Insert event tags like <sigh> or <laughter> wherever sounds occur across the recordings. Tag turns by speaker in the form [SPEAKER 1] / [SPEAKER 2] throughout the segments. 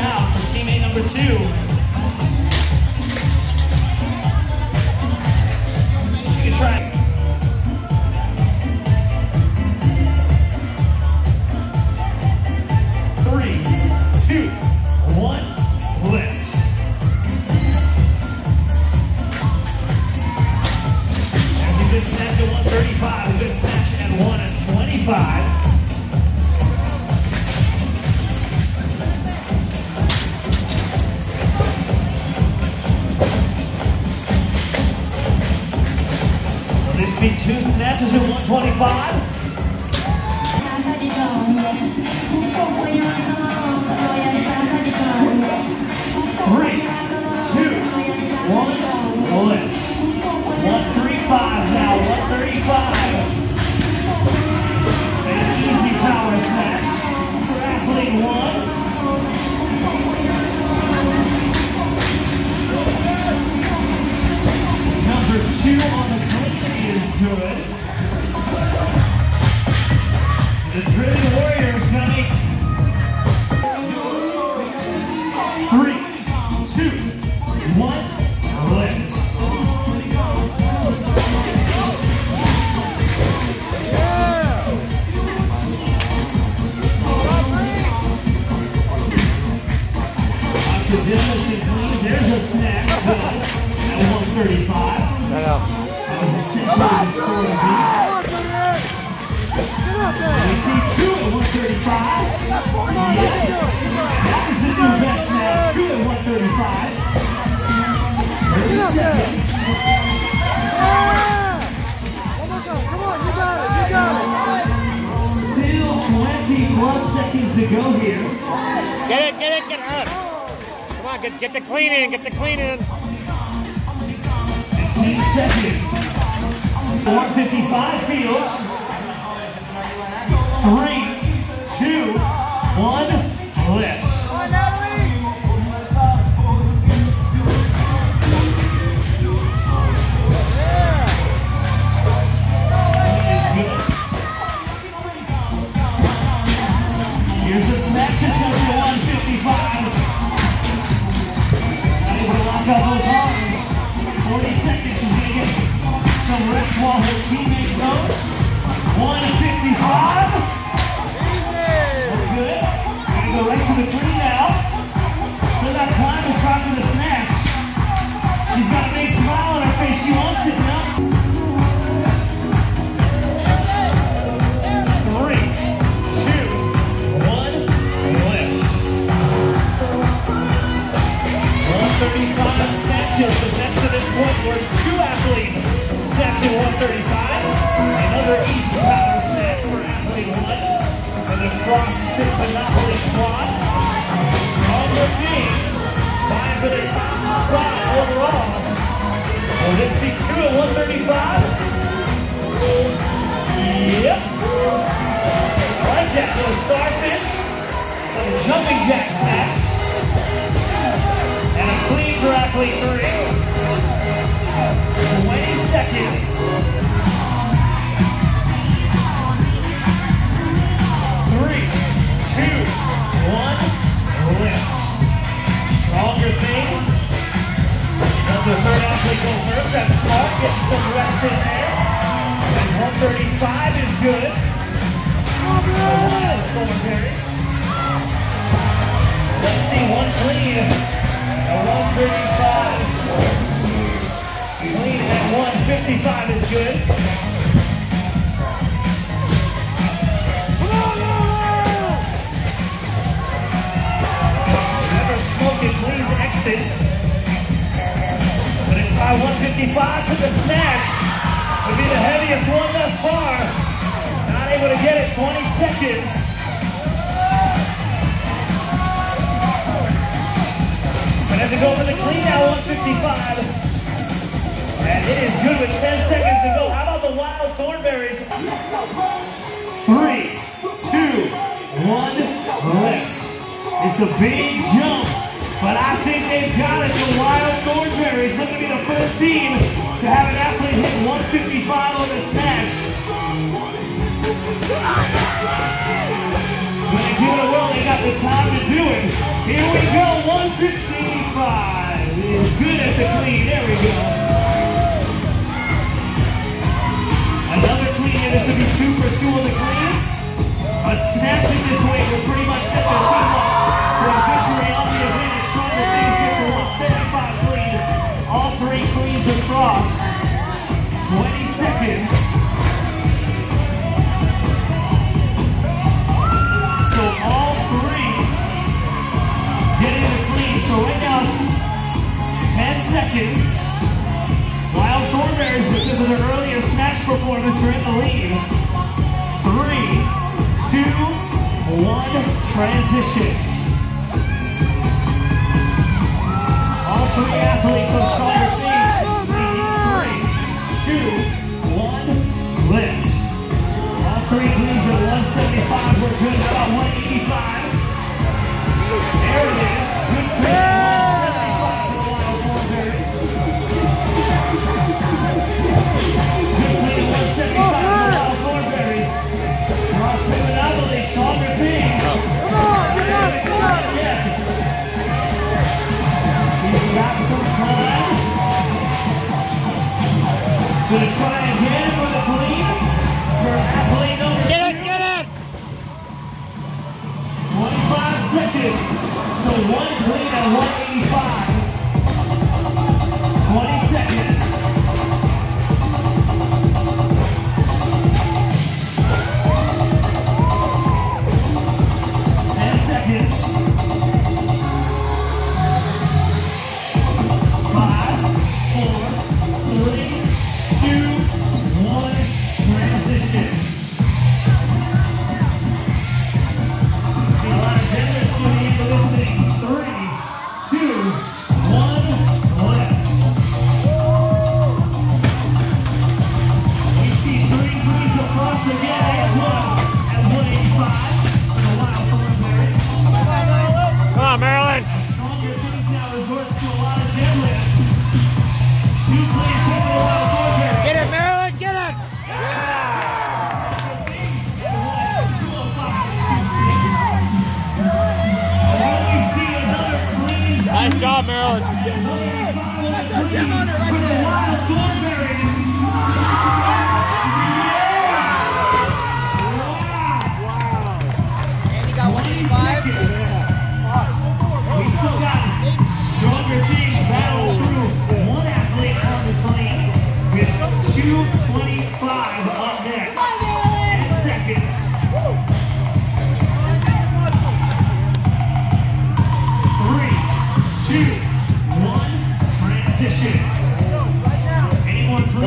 [SPEAKER 1] out for teammate number two. 21 and 25. Will this be two snatches at 125? Three, two, one, lift. 135 now, 135. One. Plus seconds to go here.
[SPEAKER 2] Get it, get it, get up. Come on, get, the clean in, get the clean in.
[SPEAKER 1] 15 seconds. 155 feels. Three, two, one, Here's a snatch. It's going to be 155. Able to lock out those arms. 40 seconds. She's going to get some rest while her teammate goes. 155. Look good. Gonna go right to the clean now. Still got time to for the snatch. another East Power Snatch for Athlete 1. And the CrossFit Monopoly Squad on the beats, vying for the top spot overall. Will this be two at 135? Yep. I like that little starfish, a jumping jack snatch, and a clean for Athlete 3. Go first. That's smart. Get some rest in there. And 135 is good. For one out of. Let's see one clean at 135. Clean at 155 is good. The snatch. Would be the heaviest one thus far. Not able to get it, 20 seconds. Gonna have to go for the clean now, 155. And it is good with 10 seconds to go. How about the wild thorn? Three, two, one, lift. It's a big jump, but I think they've got it. The Wild Thornberrys looking to be the first team to have an athlete hit 155 on the snatch. When they give it a whirl, they got the time to do it. Here we go, 155 is good at the clean. There we go. Another clean, and this will be two for two on the cleans. A snatch in this way will pretty much set the team performance, are in the lead. Three, two, one, transition. All three athletes on stronger things. Three, two, one, lift. All three cleans at 175. We're good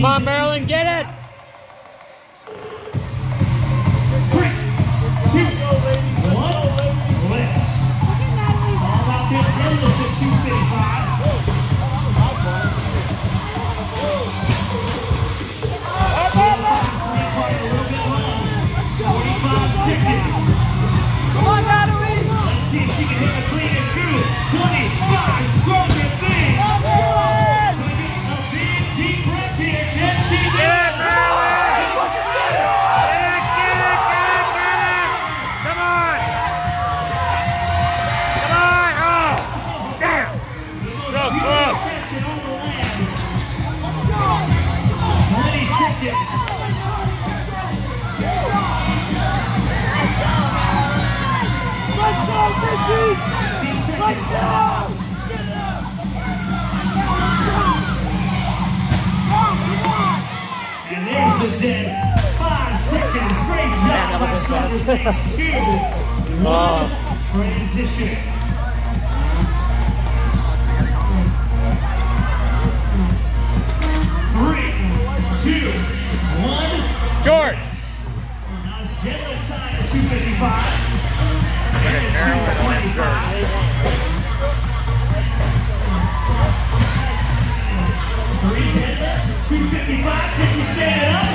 [SPEAKER 2] Come on, Maryland, get it!
[SPEAKER 1] And there's dead. Five seconds. Great job by Stronger Things. Two, <laughs> one, transition. Three, two, one.
[SPEAKER 2] George!
[SPEAKER 1] Now it's deadlift time at 255. And at 225. Three deadlifts, 255. Can she stand it up?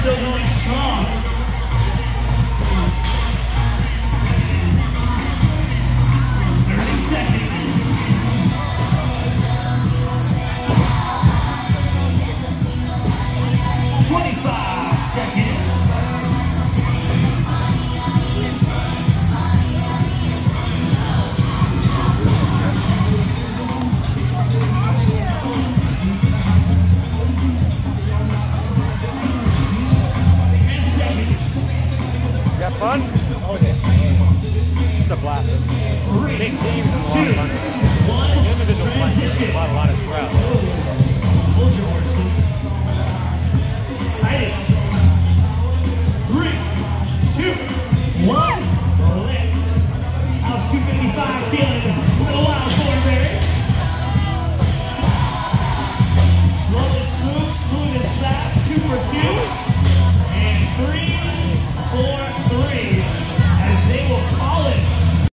[SPEAKER 1] still going strong.